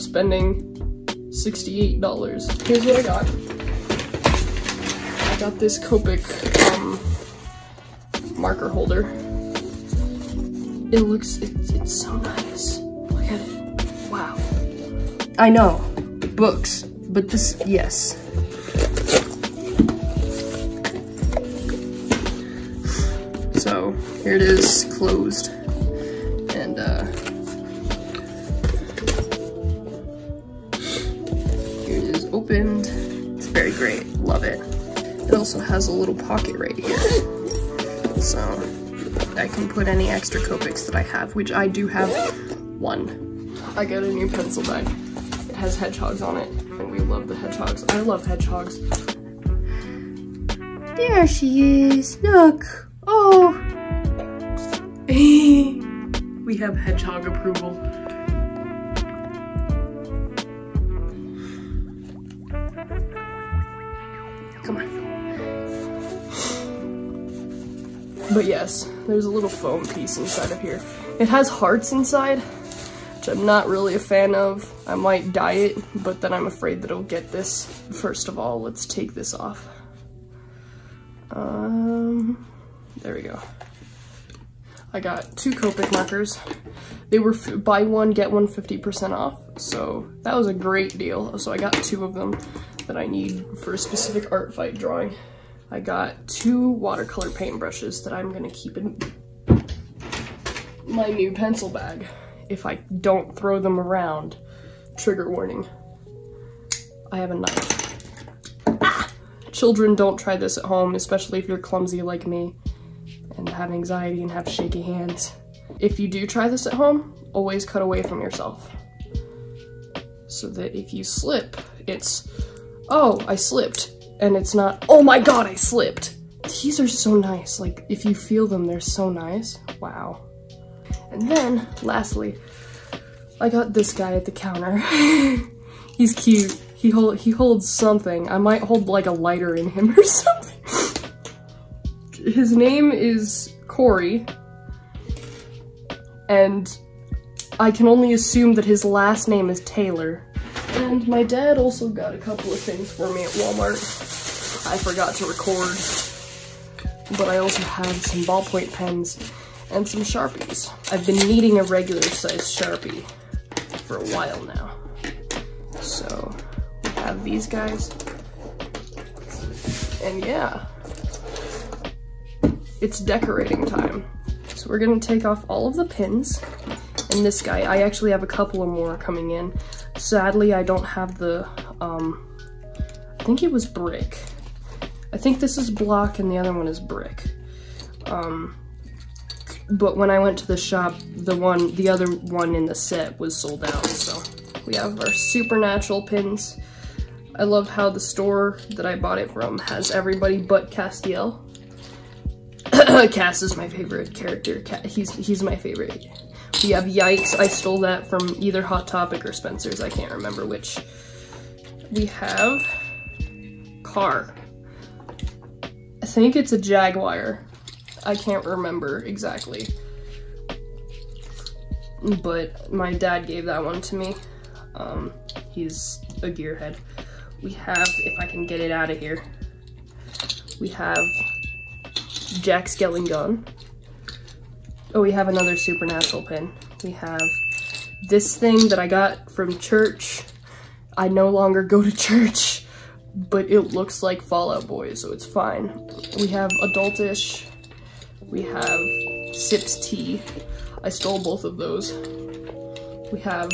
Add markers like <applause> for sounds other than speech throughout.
up spending $68. Here's what I got. I got this Copic um, marker holder. It looks, it's, it's so nice. Look at it. Wow. I know, books, but this, yes. So here it is, closed. Also has a little pocket right here. So I can put any extra Copics that I have, which I do have one. I got a new pencil bag. It has hedgehogs on it, and we love the hedgehogs. I love hedgehogs. There she is, look. Oh. <laughs> we have hedgehog approval. But yes, there's a little foam piece inside of here. It has hearts inside, which I'm not really a fan of. I might dye it, but then I'm afraid that it'll get this. First of all, let's take this off. Um, there we go. I got two Copic markers. They were buy one, get one 50% off. So that was a great deal. So I got two of them that I need for a specific art fight drawing. I got two watercolor paintbrushes that I'm gonna keep in my new pencil bag. If I don't throw them around, trigger warning. I have a knife. Ah! Children, don't try this at home, especially if you're clumsy like me and have anxiety and have shaky hands. If you do try this at home, always cut away from yourself. So that if you slip, it's, oh, I slipped. And it's not, oh my god, I slipped. These are so nice. Like, if you feel them, they're so nice. Wow. And then, lastly, I got this guy at the counter. <laughs> He's cute. He hold he holds something. I might hold like a lighter in him <laughs> or something. His name is Corey. And I can only assume that his last name is Taylor. And my dad also got a couple of things for me at Walmart. I forgot to record. But I also have some ballpoint pens and some Sharpies. I've been needing a regular size Sharpie for a while now. So, we have these guys. And yeah, it's decorating time. So we're gonna take off all of the pins. And this guy, I actually have a couple more coming in. Sadly, I don't have the, um, I think it was brick. I think this is block and the other one is brick. Um, but when I went to the shop, the one, the other one in the set was sold out, so. We have our supernatural pins. I love how the store that I bought it from has everybody but Castiel. <coughs> Cass is my favorite character. He's he's my favorite. We have Yikes. I stole that from either Hot Topic or Spencer's. I can't remember which. We have Car. I think it's a Jaguar. I can't remember exactly. But my dad gave that one to me. Um, he's a gearhead. We have, if I can get it out of here, we have Jack Skellington. Oh, we have another supernatural pin. We have this thing that I got from church. I no longer go to <laughs> church, but it looks like Fall Out Boy, so it's fine. We have Adultish. We have Sips Tea. I stole both of those. We have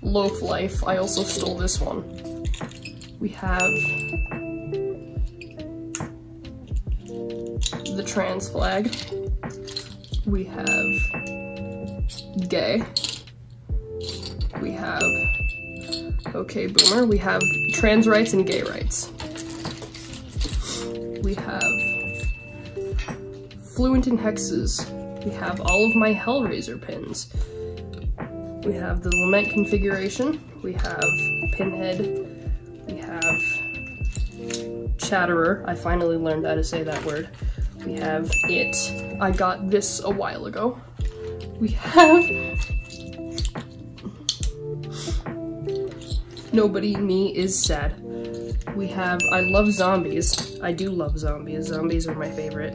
Loaf Life. I also stole this one. We have the trans flag. We have gay. We have okay boomer. We have trans rights and gay rights. We have fluent in hexes. We have all of my Hellraiser pins. We have the lament configuration. We have pinhead. We have chatterer. I finally learned how to say that word. We have it. I got this a while ago. We have Nobody Me is sad. We have I love zombies. I do love zombies. Zombies are my favorite.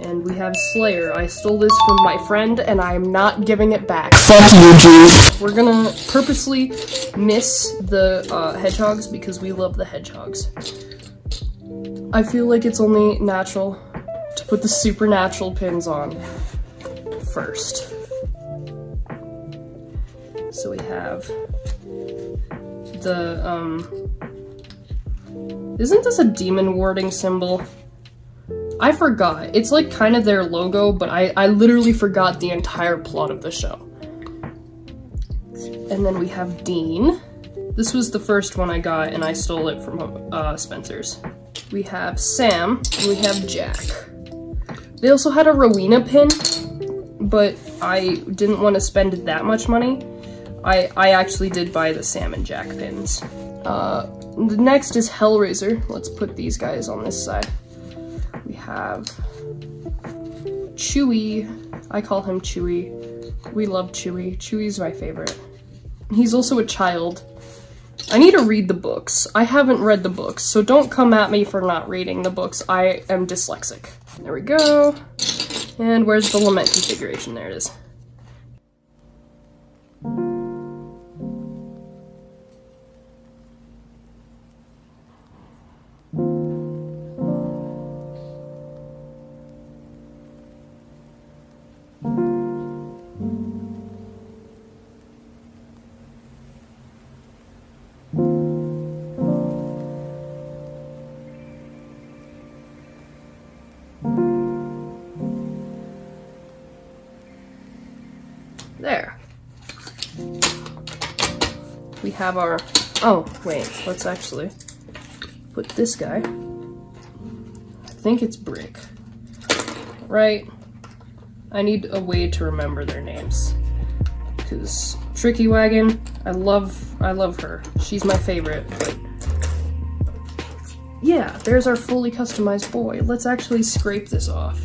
And we have Slayer. I stole this from my friend and I am not giving it back. Fuck you, Drew. We're gonna purposely miss the uh, hedgehogs because we love the hedgehogs. I feel like it's only natural to put the supernatural pins on first. So we have the, um, isn't this a demon warding symbol? I forgot. It's like kind of their logo, but I, I literally forgot the entire plot of the show. And then we have Dean. This was the first one I got, and I stole it from uh, Spencer's. We have Sam, we have Jack. They also had a Rowena pin, but I didn't want to spend that much money. I, I actually did buy the Sam and Jack pins. Uh, the next is Hellraiser. Let's put these guys on this side. We have Chewy. I call him Chewy. We love Chewy. Chewy's my favorite. He's also a child. I need to read the books. I haven't read the books, so don't come at me for not reading the books. I am dyslexic. There we go. And where's the lament configuration? There it is. There. We have our, oh, wait, let's actually put this guy. I think it's Brick. Right? I need a way to remember their names. Cause Tricky Wagon, I love, I love her. She's my favorite, yeah, there's our fully customized boy. Let's actually scrape this off.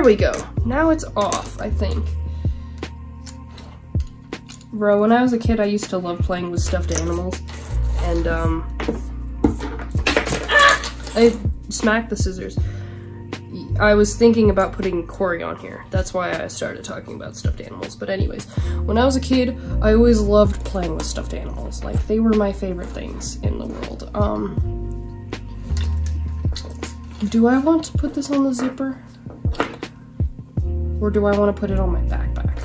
There we go. Now it's off, I think. Bro, when I was a kid, I used to love playing with stuffed animals. And, um... I smacked the scissors. I was thinking about putting Corey on here. That's why I started talking about stuffed animals. But anyways, when I was a kid, I always loved playing with stuffed animals. Like, they were my favorite things in the world. Um... Do I want to put this on the zipper? Or do I want to put it on my backpack?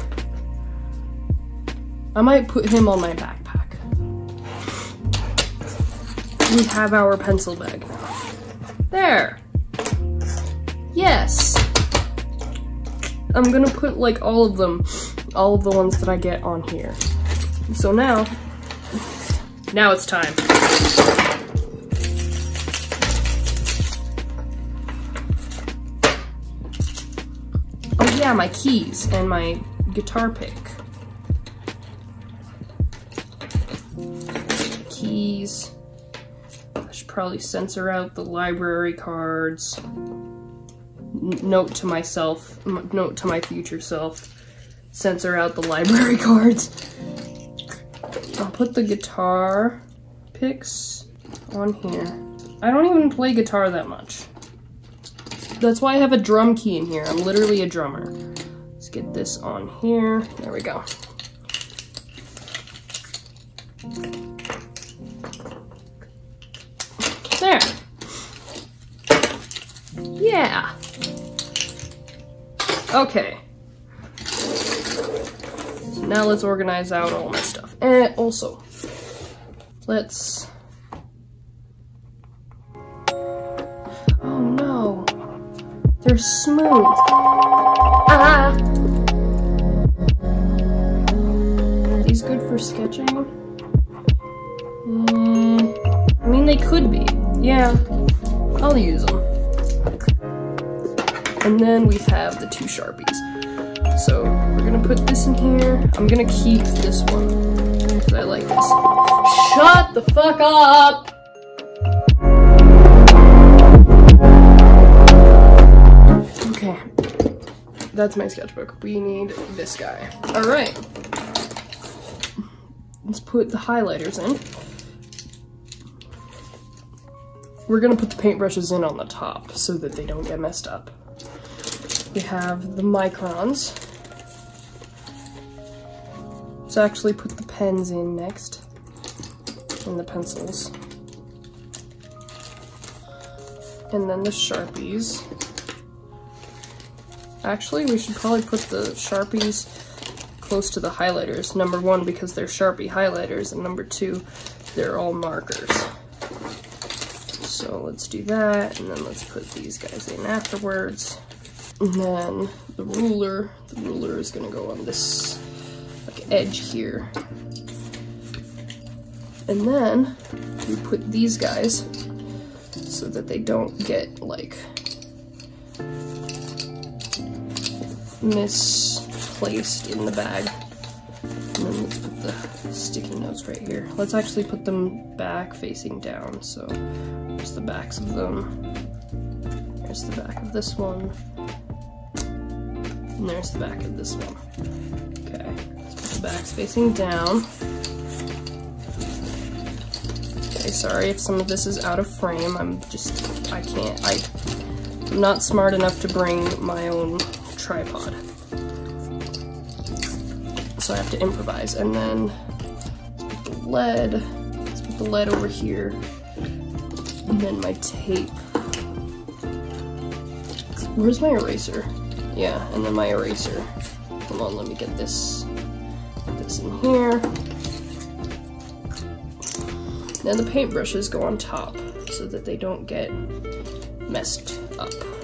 I might put him on my backpack. We have our pencil bag. There! Yes! I'm gonna put like all of them, all of the ones that I get on here. So now, now it's time. Yeah, my keys and my guitar pick. Keys. I should probably censor out the library cards. N note to myself, note to my future self. Censor out the library <laughs> cards. I'll put the guitar picks on here. I don't even play guitar that much. That's why I have a drum key in here. I'm literally a drummer. Let's get this on here. There we go. There. Yeah. Okay. So now let's organize out all my stuff. And also, let's... Smooth. Ah! Are these good for sketching? Mm, I mean, they could be. Yeah, I'll use them. And then we have the two Sharpies. So we're gonna put this in here. I'm gonna keep this one because I like this. Shut the fuck up! That's my sketchbook. We need this guy. All right, let's put the highlighters in. We're gonna put the paintbrushes in on the top so that they don't get messed up. We have the microns. Let's actually put the pens in next, and the pencils. And then the Sharpies. Actually, we should probably put the Sharpies close to the highlighters. Number one, because they're Sharpie highlighters, and number two, they're all markers. So let's do that, and then let's put these guys in afterwards. And then the ruler, the ruler is gonna go on this like edge here. And then we put these guys so that they don't get like misplaced in the bag. And then let's put the sticky notes right here. Let's actually put them back facing down. So there's the backs of them. There's the back of this one. And there's the back of this one. Okay, let's put the backs facing down. Okay, sorry if some of this is out of frame. I'm just, I can't, I, I'm not smart enough to bring my own tripod. So I have to improvise. And then put the lead, let's put the lead over here. And then my tape. Where's my eraser? Yeah, and then my eraser. Come on, let me get this, this in here. Then the paintbrushes go on top so that they don't get messed up.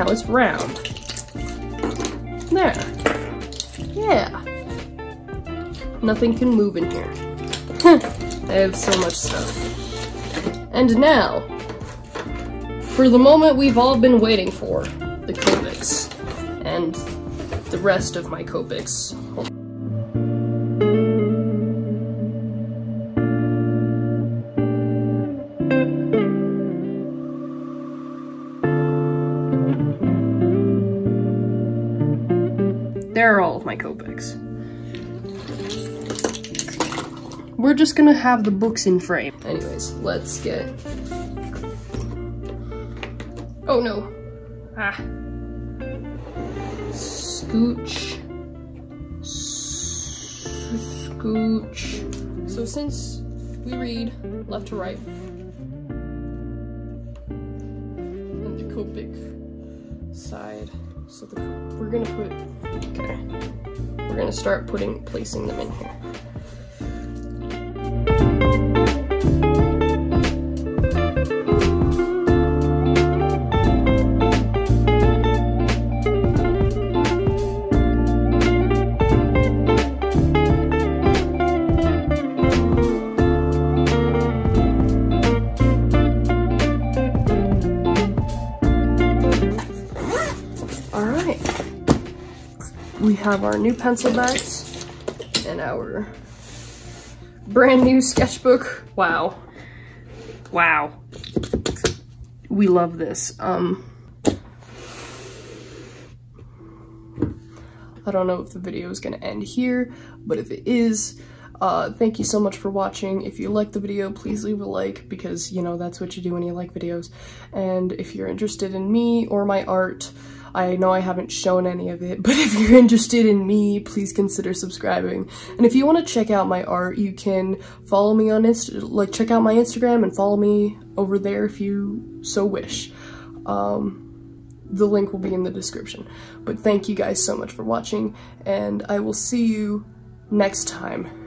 Now it's round. There. Yeah. Nothing can move in here. <laughs> I have so much stuff. And now, for the moment we've all been waiting for, the Copics. And the rest of my Copics. Gonna have the books in frame. Anyways, let's get... Oh no. Ah. Scooch. Scooch. So since we read left to right, and the Copic side, so the, we're gonna put, okay, we're gonna start putting, placing them in here. All right. We have our new pencil bags and our brand new sketchbook. Wow. Wow. We love this. Um, I don't know if the video is going to end here, but if it is, uh, thank you so much for watching. If you like the video, please leave a like because, you know, that's what you do when you like videos. And if you're interested in me or my art, I know I haven't shown any of it, <laughs> but if you're interested in me, please consider subscribing. And if you want to check out my art, you can follow me on Insta, like check out my Instagram and follow me over there if you so wish. Um, the link will be in the description. But thank you guys so much for watching, and I will see you next time.